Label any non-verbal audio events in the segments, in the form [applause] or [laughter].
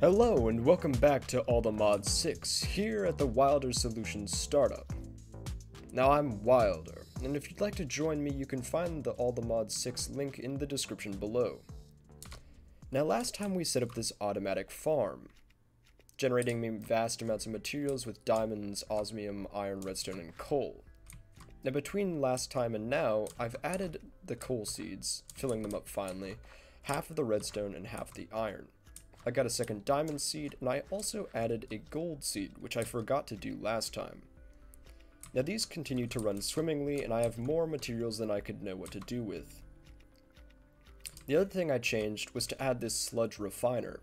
Hello and welcome back to All the Mods 6 here at the Wilder Solutions startup. Now I'm Wilder, and if you'd like to join me you can find the All the Mods 6 link in the description below. Now last time we set up this automatic farm, generating me vast amounts of materials with diamonds, osmium, iron, redstone, and coal. Now between last time and now, I've added the coal seeds, filling them up finally, half of the redstone and half the iron. I got a second diamond seed, and I also added a gold seed, which I forgot to do last time. Now these continue to run swimmingly, and I have more materials than I could know what to do with. The other thing I changed was to add this sludge refiner.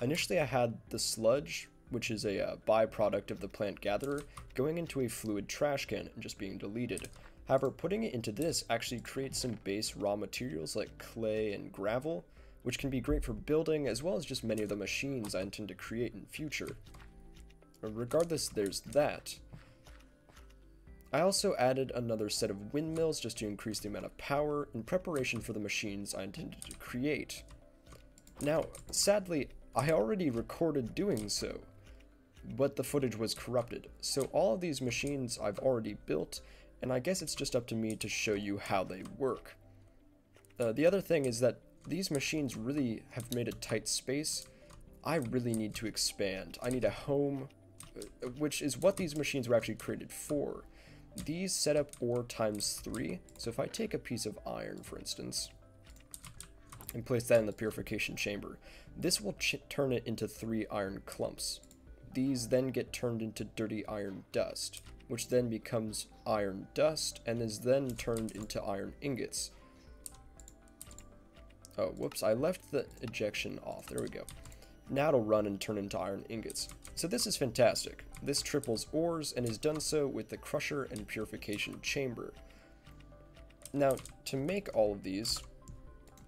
Initially I had the sludge, which is a uh, byproduct of the plant gatherer, going into a fluid trash can and just being deleted. However, putting it into this actually creates some base raw materials like clay and gravel, which can be great for building as well as just many of the machines I intend to create in future. Regardless, there's that. I also added another set of windmills just to increase the amount of power in preparation for the machines I intended to create. Now, sadly, I already recorded doing so, but the footage was corrupted, so all of these machines I've already built, and I guess it's just up to me to show you how they work. Uh, the other thing is that these machines really have made a tight space. I really need to expand. I need a home, uh, which is what these machines were actually created for. These set up ore times three. So if I take a piece of iron, for instance, and place that in the purification chamber, this will turn it into three iron clumps. These then get turned into dirty iron dust, which then becomes iron dust and is then turned into iron ingots. Oh, whoops, I left the ejection off. There we go. Now it'll run and turn into iron ingots. So this is fantastic. This triples ores and is done so with the crusher and purification chamber. Now, to make all of these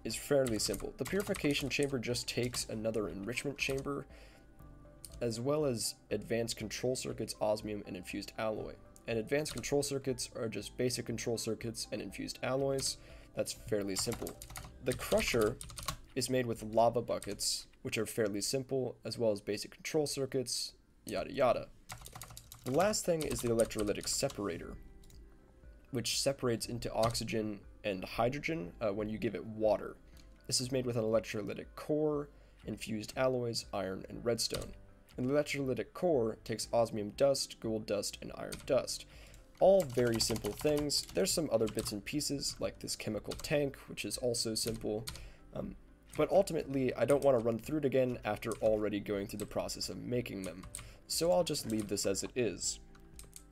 is fairly simple. The purification chamber just takes another enrichment chamber, as well as advanced control circuits, osmium, and infused alloy. And advanced control circuits are just basic control circuits and infused alloys. That's fairly simple. The crusher is made with lava buckets, which are fairly simple, as well as basic control circuits, yada yada. The last thing is the electrolytic separator, which separates into oxygen and hydrogen uh, when you give it water. This is made with an electrolytic core, infused alloys, iron, and redstone. And the electrolytic core takes osmium dust, gold dust, and iron dust. All very simple things. There's some other bits and pieces, like this chemical tank, which is also simple. Um, but ultimately, I don't want to run through it again after already going through the process of making them. So I'll just leave this as it is.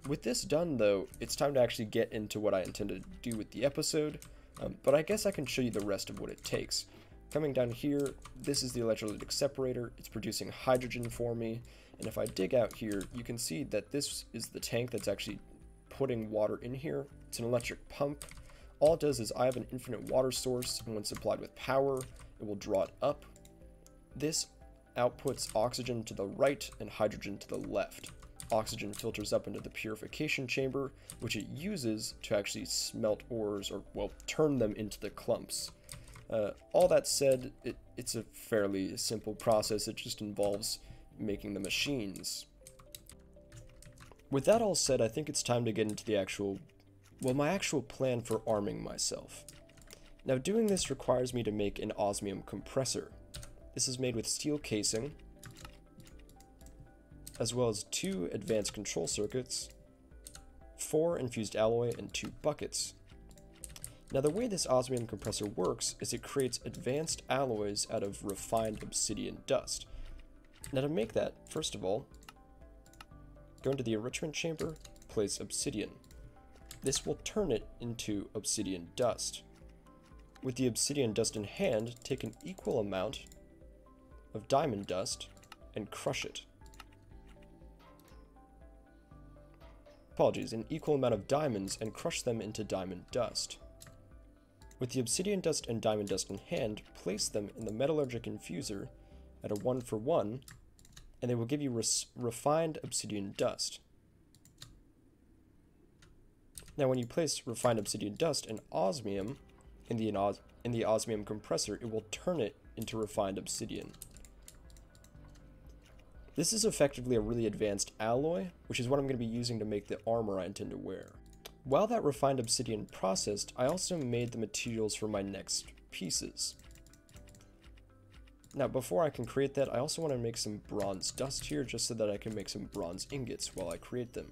With this done, though, it's time to actually get into what I intended to do with the episode, um, but I guess I can show you the rest of what it takes. Coming down here, this is the electrolytic separator. It's producing hydrogen for me. And if I dig out here, you can see that this is the tank that's actually putting water in here. It's an electric pump. All it does is I have an infinite water source, and when supplied with power, it will draw it up. This outputs oxygen to the right and hydrogen to the left. Oxygen filters up into the purification chamber, which it uses to actually smelt ores or, well, turn them into the clumps. Uh, all that said, it, it's a fairly simple process. It just involves making the machines. With that all said, I think it's time to get into the actual, well, my actual plan for arming myself. Now doing this requires me to make an osmium compressor. This is made with steel casing, as well as two advanced control circuits, four infused alloy, and two buckets. Now the way this osmium compressor works is it creates advanced alloys out of refined obsidian dust. Now to make that, first of all, Go into the enrichment chamber, place obsidian. This will turn it into obsidian dust. With the obsidian dust in hand, take an equal amount of diamond dust and crush it. Apologies, an equal amount of diamonds and crush them into diamond dust. With the obsidian dust and diamond dust in hand, place them in the metallurgic infuser at a 1 for 1 and they will give you refined obsidian dust. Now when you place refined obsidian dust and osmium in the, in the osmium compressor, it will turn it into refined obsidian. This is effectively a really advanced alloy, which is what I'm going to be using to make the armor I intend to wear. While that refined obsidian processed, I also made the materials for my next pieces. Now, before I can create that, I also want to make some bronze dust here, just so that I can make some bronze ingots while I create them.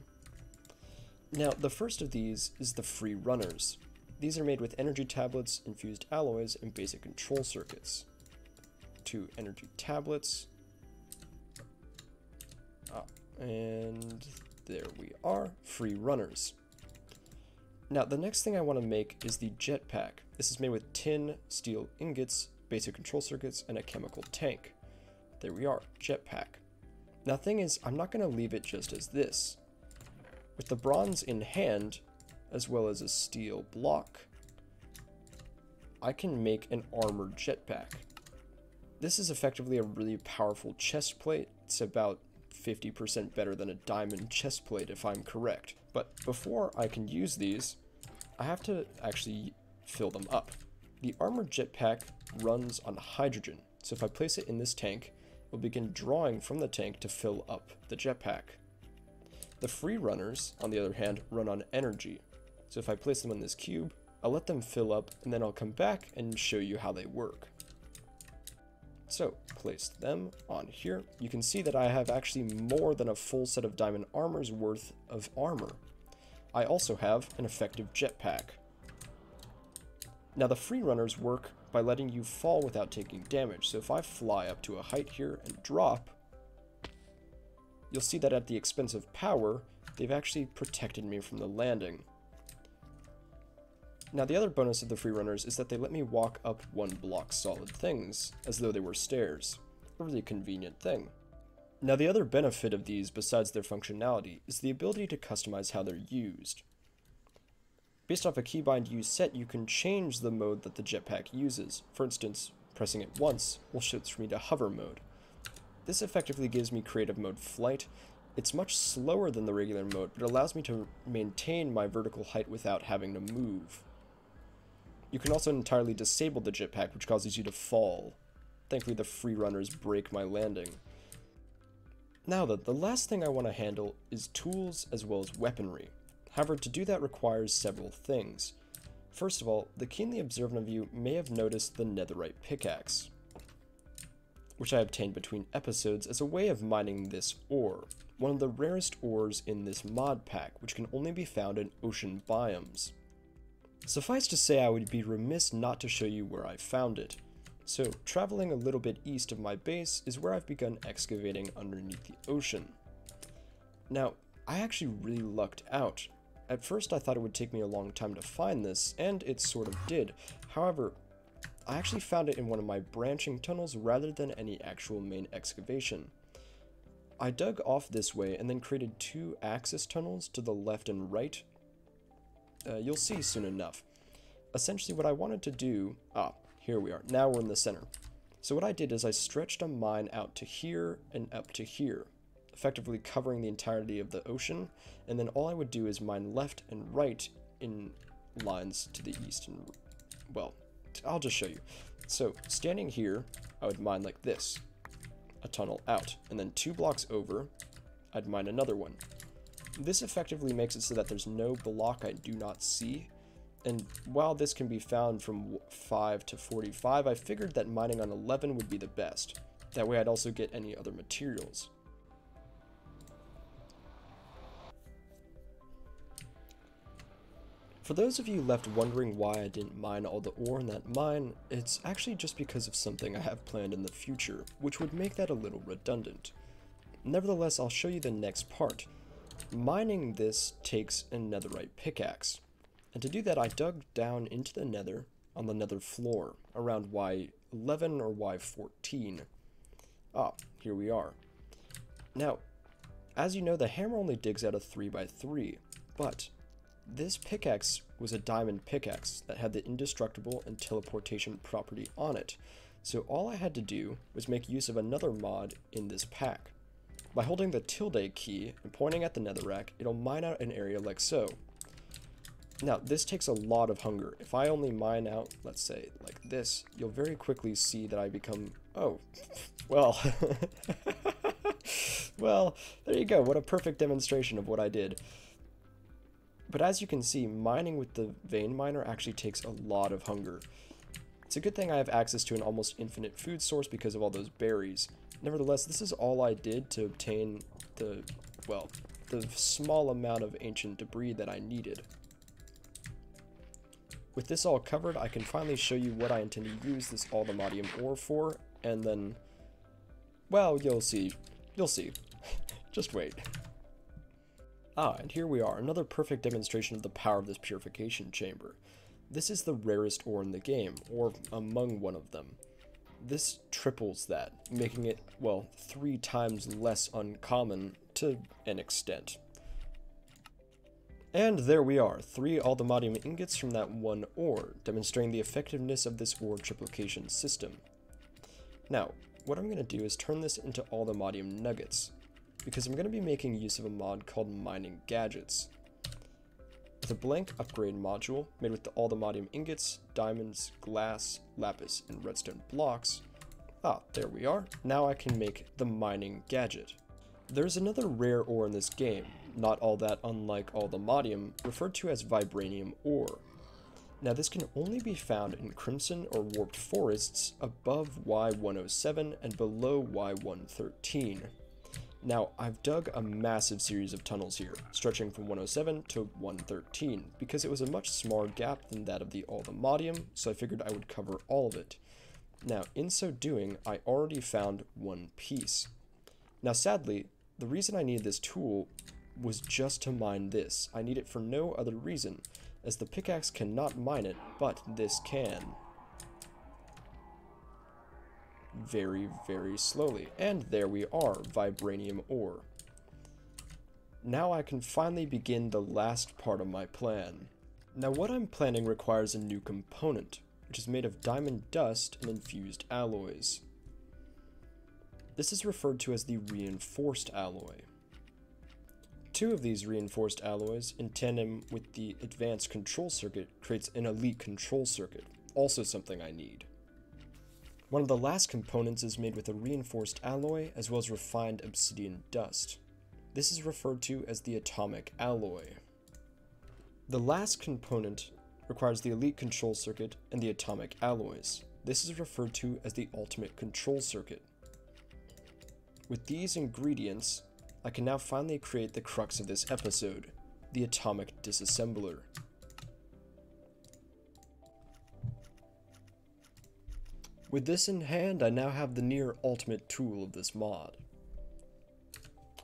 Now, the first of these is the free runners. These are made with energy tablets, infused alloys, and basic control circuits. Two energy tablets, ah, and there we are, free runners. Now, the next thing I want to make is the jetpack. This is made with tin, steel ingots, basic control circuits, and a chemical tank. There we are, jetpack. Now, thing is, I'm not going to leave it just as this. With the bronze in hand, as well as a steel block, I can make an armored jetpack. This is effectively a really powerful chest plate. It's about 50% better than a diamond chest plate if I'm correct. But before I can use these, I have to actually fill them up. The armored jetpack runs on hydrogen, so if I place it in this tank, it will begin drawing from the tank to fill up the jetpack. The free runners, on the other hand, run on energy, so if I place them in this cube, I'll let them fill up and then I'll come back and show you how they work. So, place them on here. You can see that I have actually more than a full set of diamond armor's worth of armor. I also have an effective jetpack. Now the free runners work by letting you fall without taking damage, so if I fly up to a height here and drop, you'll see that at the expense of power, they've actually protected me from the landing. Now the other bonus of the freerunners is that they let me walk up one block solid things, as though they were stairs. A really convenient thing. Now the other benefit of these, besides their functionality, is the ability to customize how they're used. Based off a keybind you set, you can change the mode that the jetpack uses. For instance, pressing it once will switch me to hover mode. This effectively gives me creative mode flight. It's much slower than the regular mode, but allows me to maintain my vertical height without having to move. You can also entirely disable the jetpack, which causes you to fall. Thankfully, the free runners break my landing. Now then, the last thing I want to handle is tools as well as weaponry. However, to do that requires several things. First of all, the keenly observant of you may have noticed the netherite pickaxe, which I obtained between episodes as a way of mining this ore, one of the rarest ores in this mod pack, which can only be found in ocean biomes. Suffice to say I would be remiss not to show you where I found it. So, traveling a little bit east of my base is where I've begun excavating underneath the ocean. Now, I actually really lucked out. At first I thought it would take me a long time to find this, and it sort of did. However, I actually found it in one of my branching tunnels rather than any actual main excavation. I dug off this way and then created two axis tunnels to the left and right uh, you'll see soon enough. Essentially what I wanted to do, ah, here we are, now we're in the center. So what I did is I stretched a mine out to here and up to here, effectively covering the entirety of the ocean, and then all I would do is mine left and right in lines to the east and, well, I'll just show you. So standing here, I would mine like this, a tunnel out, and then two blocks over, I'd mine another one. This effectively makes it so that there's no block I do not see, and while this can be found from 5 to 45, I figured that mining on 11 would be the best. That way I'd also get any other materials. For those of you left wondering why I didn't mine all the ore in that mine, it's actually just because of something I have planned in the future, which would make that a little redundant. Nevertheless, I'll show you the next part, Mining this takes a netherite pickaxe. And to do that, I dug down into the nether on the nether floor, around Y11 or Y14. Ah, here we are. Now, as you know, the hammer only digs out a 3x3, but this pickaxe was a diamond pickaxe that had the indestructible and teleportation property on it. So all I had to do was make use of another mod in this pack. By holding the tilde key and pointing at the netherrack, it'll mine out an area like so. Now, this takes a lot of hunger. If I only mine out, let's say, like this, you'll very quickly see that I become... Oh, [laughs] well... [laughs] well, there you go. What a perfect demonstration of what I did. But as you can see, mining with the vein miner actually takes a lot of hunger. It's a good thing I have access to an almost infinite food source because of all those berries. Nevertheless, this is all I did to obtain the, well, the small amount of ancient debris that I needed. With this all covered, I can finally show you what I intend to use this Allthemodium ore for, and then, well, you'll see. You'll see. [laughs] Just wait. Ah, and here we are, another perfect demonstration of the power of this purification chamber. This is the rarest ore in the game, or among one of them. This triples that, making it, well, three times less uncommon to an extent. And there we are, three Allthemodium ingots from that one ore, demonstrating the effectiveness of this ore triplication system. Now, what I'm going to do is turn this into Allthemodium nuggets, because I'm going to be making use of a mod called Mining Gadgets. With a blank upgrade module made with all the, modium ingots, diamonds, glass, lapis, and redstone blocks, ah, there we are, now I can make the Mining Gadget. There's another rare ore in this game, not all that unlike Allthemodium, referred to as Vibranium ore. Now this can only be found in Crimson or Warped forests above Y107 and below Y113. Now, I've dug a massive series of tunnels here, stretching from 107 to 113, because it was a much smaller gap than that of the Allthemodium, so I figured I would cover all of it. Now, in so doing, I already found one piece. Now, sadly, the reason I needed this tool was just to mine this. I need it for no other reason, as the pickaxe cannot mine it, but this can very, very slowly. And there we are, vibranium ore. Now I can finally begin the last part of my plan. Now what I'm planning requires a new component, which is made of diamond dust and infused alloys. This is referred to as the reinforced alloy. Two of these reinforced alloys, in tandem with the advanced control circuit, creates an elite control circuit, also something I need. One of the last components is made with a reinforced alloy as well as refined obsidian dust. This is referred to as the atomic alloy. The last component requires the elite control circuit and the atomic alloys. This is referred to as the ultimate control circuit. With these ingredients, I can now finally create the crux of this episode, the atomic disassembler. With this in hand, I now have the near ultimate tool of this mod.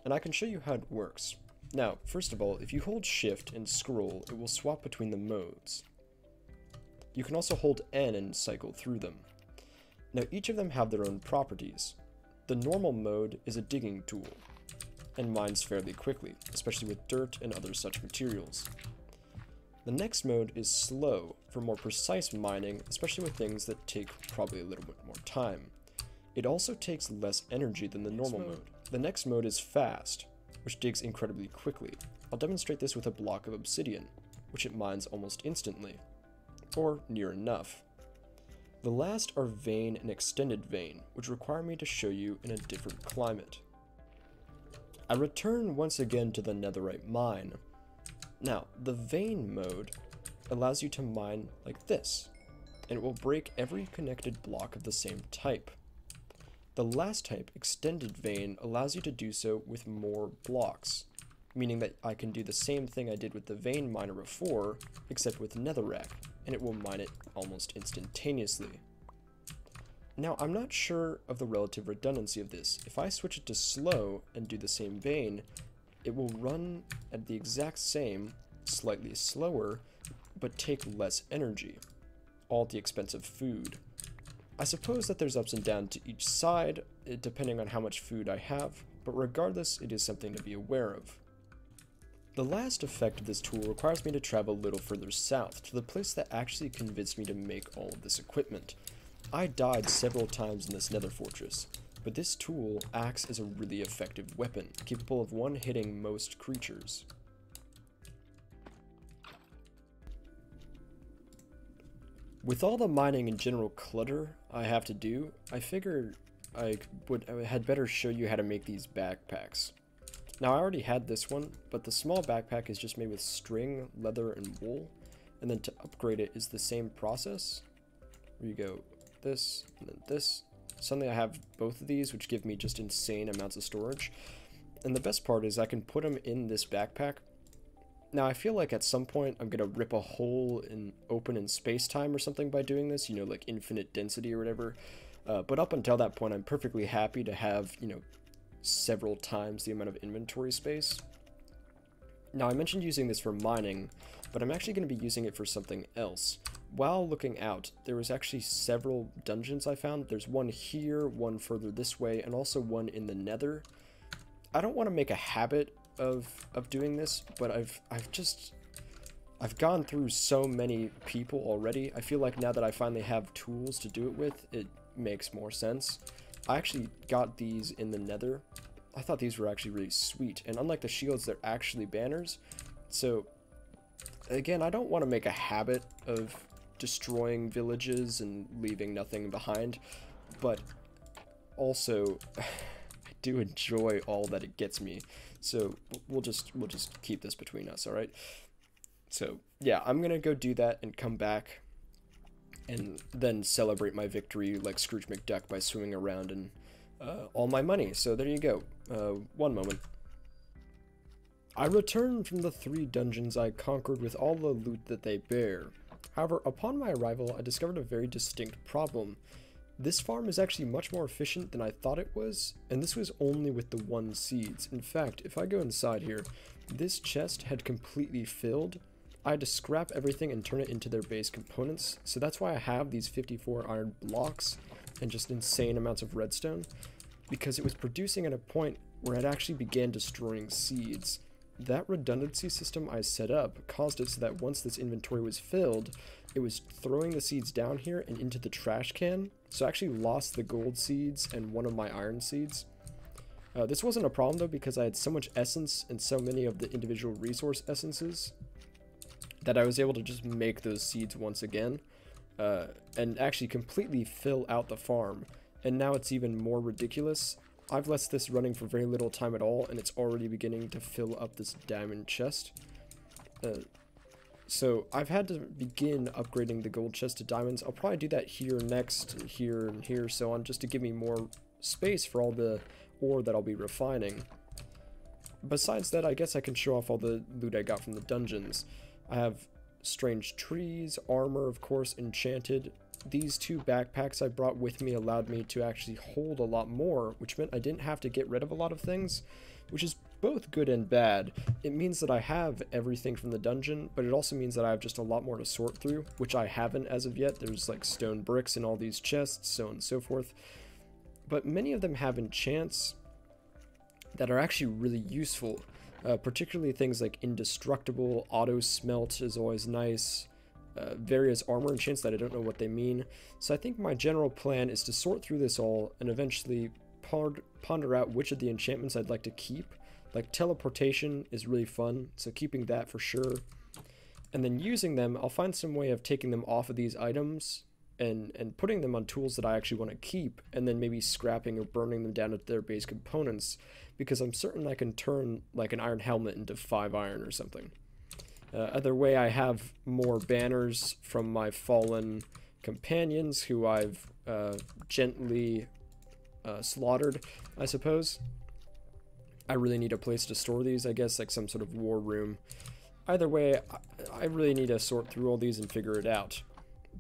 And I can show you how it works. Now, first of all, if you hold shift and scroll, it will swap between the modes. You can also hold N and cycle through them. Now each of them have their own properties. The normal mode is a digging tool, and mines fairly quickly, especially with dirt and other such materials. The next mode is slow, for more precise mining, especially with things that take probably a little bit more time. It also takes less energy than the normal mode. The next mode is fast, which digs incredibly quickly. I'll demonstrate this with a block of obsidian, which it mines almost instantly, or near enough. The last are vein and extended vein, which require me to show you in a different climate. I return once again to the netherite mine, now, the vein mode allows you to mine like this, and it will break every connected block of the same type. The last type, extended vein, allows you to do so with more blocks, meaning that I can do the same thing I did with the vein miner before, except with netherrack, and it will mine it almost instantaneously. Now, I'm not sure of the relative redundancy of this. If I switch it to slow and do the same vein, it will run at the exact same, slightly slower, but take less energy, all at the expense of food. I suppose that there's ups and downs to each side, eh, depending on how much food I have, but regardless, it is something to be aware of. The last effect of this tool requires me to travel a little further south, to the place that actually convinced me to make all of this equipment. I died several times in this nether fortress, but this tool acts as a really effective weapon, capable of one-hitting most creatures. With all the mining and general clutter I have to do, I figured I would I had better show you how to make these backpacks. Now I already had this one, but the small backpack is just made with string, leather, and wool. And then to upgrade it is the same process. Where you go this, and then this. Suddenly I have both of these, which give me just insane amounts of storage. And the best part is I can put them in this backpack. Now I feel like at some point I'm gonna rip a hole in open in space-time or something by doing this, you know, like infinite density or whatever. Uh, but up until that point, I'm perfectly happy to have, you know, several times the amount of inventory space. Now, I mentioned using this for mining, but I'm actually going to be using it for something else. While looking out, there was actually several dungeons I found. There's one here, one further this way, and also one in the nether. I don't want to make a habit of of doing this, but I've I've just I've gone through so many people already. I feel like now that I finally have tools to do it with, it makes more sense. I actually got these in the nether. I thought these were actually really sweet. And unlike the shields, they're actually banners. So, again, I don't want to make a habit of destroying villages and leaving nothing behind. But also, [laughs] I do enjoy all that it gets me. So we'll just we'll just keep this between us, all right? So yeah, I'm gonna go do that and come back and then celebrate my victory like Scrooge McDuck by swimming around in uh, all my money. So there you go. Uh, one moment. I returned from the three dungeons I conquered with all the loot that they bear. However, upon my arrival, I discovered a very distinct problem. This farm is actually much more efficient than I thought it was, and this was only with the one seeds. In fact, if I go inside here, this chest had completely filled, I had to scrap everything and turn it into their base components, so that's why I have these 54 iron blocks and just insane amounts of redstone, because it was producing at a point where it actually began destroying seeds. That redundancy system I set up caused it so that once this inventory was filled, it was throwing the seeds down here and into the trash can, so I actually lost the gold seeds and one of my iron seeds. Uh, this wasn't a problem though because I had so much essence and so many of the individual resource essences that I was able to just make those seeds once again uh, and actually completely fill out the farm. And now it's even more ridiculous. I've left this running for very little time at all, and it's already beginning to fill up this diamond chest. Uh, so I've had to begin upgrading the gold chest to diamonds. I'll probably do that here next, here and here, so on, just to give me more space for all the ore that I'll be refining. Besides that, I guess I can show off all the loot I got from the dungeons. I have strange trees, armor, of course, enchanted. These two backpacks I brought with me allowed me to actually hold a lot more, which meant I didn't have to get rid of a lot of things, which is both good and bad. It means that I have everything from the dungeon, but it also means that I have just a lot more to sort through, which I haven't as of yet. There's like stone bricks in all these chests, so on and so forth. But many of them have enchants that are actually really useful. Uh, particularly things like indestructible, auto smelt is always nice, uh, various armor enchants that I don't know what they mean. So I think my general plan is to sort through this all and eventually ponder out which of the enchantments I'd like to keep. Like teleportation is really fun, so keeping that for sure. And then using them, I'll find some way of taking them off of these items and and putting them on tools that I actually want to keep, and then maybe scrapping or burning them down to their base components, because I'm certain I can turn like an iron helmet into five iron or something. Uh, other way, I have more banners from my fallen companions who I've uh, gently uh, slaughtered, I suppose. I really need a place to store these, I guess, like some sort of war room. Either way, I really need to sort through all these and figure it out.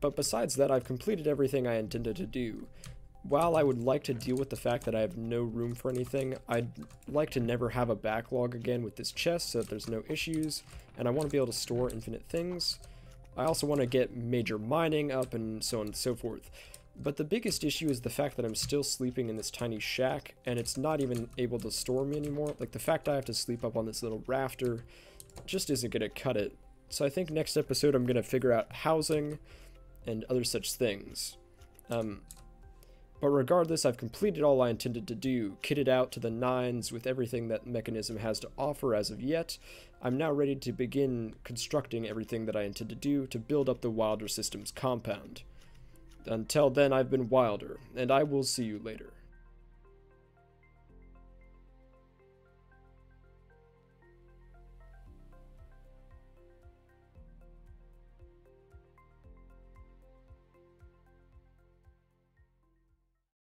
But besides that, I've completed everything I intended to do. While I would like to deal with the fact that I have no room for anything, I'd like to never have a backlog again with this chest so that there's no issues, and I want to be able to store infinite things. I also want to get major mining up and so on and so forth. But the biggest issue is the fact that I'm still sleeping in this tiny shack, and it's not even able to store me anymore. Like, the fact I have to sleep up on this little rafter just isn't going to cut it. So I think next episode I'm going to figure out housing, and other such things. Um, but regardless, I've completed all I intended to do, kitted out to the nines with everything that Mekanism has to offer as of yet. I'm now ready to begin constructing everything that I intend to do to build up the Wilder Systems compound. Until then, I've been Wilder, and I will see you later.